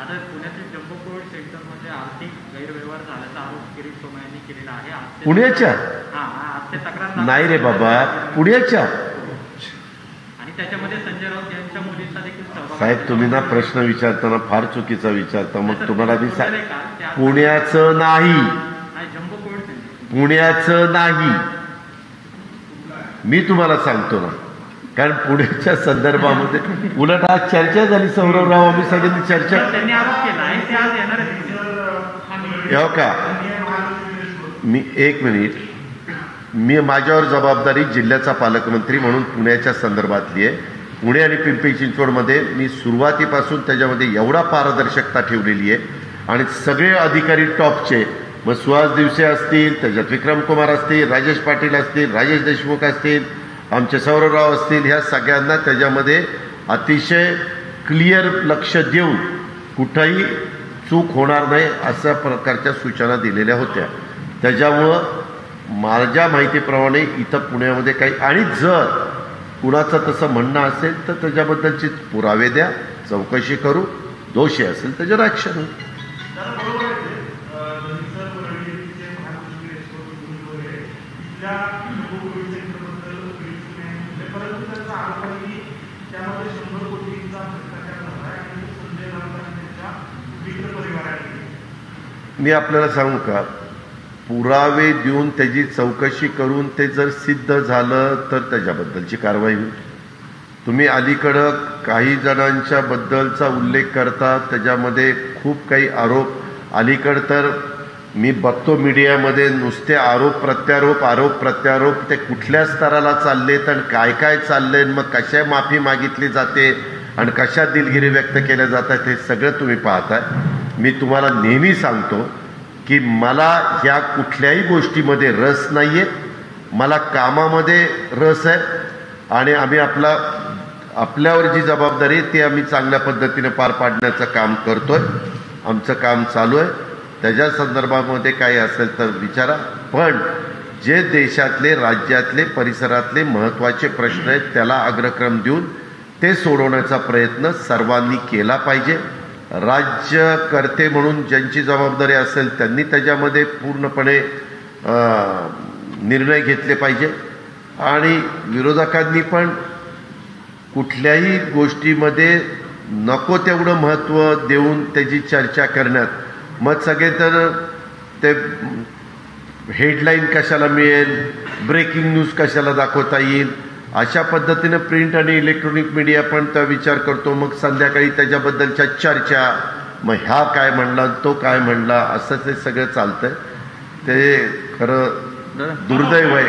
दादा पुण्यातील jumbo Covid सेंटरमध्ये आर्थिक गैरव्यवहार झाल्याचा आरोप किरीट सोमय्या यांनी केलेला आहे. पुण्याच्या? तक्रार नाही रे बाबा पुण्याच्या? आणि त्याच्यामध्ये संजय राऊत यांच्या मुलीचा देखील साहेब तुम्ही ना प्रश्न विचारताना फार चुकीचा विचारता मग तुम्हाला मी पुण्याचं नाही. नाही जम्बो कोविड सेंटर. पुण्याचं नाही. मी तुम्हाला सांगतो ना. कारण पुण्याच्या संदर्भामध्ये उलट आज चर्चा झाली सौरवराव आम्ही सगळ्यांनी चर्चा येऊ का? मी एक मिनिट. मी माझ्यावर जबाबदारी जिल्ह्याचा पालकमंत्री म्हणून पुण्याच्या संदर्भातली आहे. पुणे आणि पिंपरी चिंचवडमध्ये मी सुरुवातीपासून त्याच्यामध्ये एवढा पारदर्शकता ठेवलेली आहे. आणि सगळे अधिकारी टॉपचे. मग सुहास दिवसे असतील त्याच्यात विक्रम कुमार असतील राजेश पाटील असतील राजेश देशमुख असतील आमचे सौरवराव असतील ह्या सगळ्यांना त्याच्यामध्ये अतिशय क्लिअर लक्ष देऊन कुठंही चूक होणार नाही अशा प्रकारच्या सूचना दिलेल्या होत्या. त्याच्यामुळं माझ्या माहितीप्रमाणे इथं पुण्यामध्ये काही आणि जर कुणाचं तसं म्हणणं असेल तर त्याच्याबद्दलचे पुरावे द्या चौकशी करू. दोषी असेल त्याच्यावर ॲक्शन होईल. परंतु त्यांचा आरोप आहे की त्यामध्ये शंभर कोटींचा भ्रष्टाचार झाला आहे आणि संजय राऊत आणि त्यांच्या मित्र परिवाराने. मी आपल्याला सांगू का? पुरावे देऊन त्याची चौकशी करून ते जर सिद्ध झालं तर त्याच्याबद्दलची कारवाई होईल. तुम्ही अलीकडं काही जणांच्या बद्दलचा उल्लेख करता त्याच्यामध्ये खूप काही आरोप. अलीकडं तर मी बघतो मीडियामध्ये नुसते आरोप प्रत्यारोप आरोप प्रत्यारोप. ते कुठल्या स्तराला चाललेत आणि काय काय चाललंय मग कशा माफी मागितली जाते आणि कशा दिलगिरी व्यक्त केल्या जातात हे सगळं तुम्ही पाहताय. मी तुम्हाला नेहमी सांगतो की मला ह्या कुठल्याही गोष्टीमध्ये रस नाही आहे मला कामामध्ये रस आहे आणि आम्ही आपला आपल्यावर जी जबाबदारी आहे ती आम्ही चांगल्या पद्धतीने पार पाडण्याचं काम करतोय. आमचं काम चालू आहे. त्याच्या संदर्भामध्ये काही असेल तर विचारा. पण जे देशातले राज्यातले परिसरातले महत्त्वाचे प्रश्न आहेत त्याला अग्रक्रम देऊन ते सोडवण्याचा प्रयत्न सर्वांनी केला पाहिजे. राज्यकर्ते म्हणून ज्यांची जबाबदारी असेल त्यांनी त्याच्यामध्ये पूर्णपणे निर्णय घेतले पाहिजे. आणि विरोधकांनी पण कुठल्याही गोष्टीमध्ये नको तेवढं महत्त्व देऊन त्याची चर्चा करण्यात मग सगळे तर ते हेडलाईन कशाला मिळेल? ब्रेकिंग न्यूज कशाला दाखवता येईल? अशा पद्धतीनं प्रिंट आणि इलेक्ट्रॉनिक मीडिया पण त्या विचार करतो. मग संध्याकाळी त्याच्याबद्दलच्या चर्चा मग ह्या काय म्हणला तो काय म्हणला असं ते सगळं चालतंय. ते खरं दुर्दैव आहे.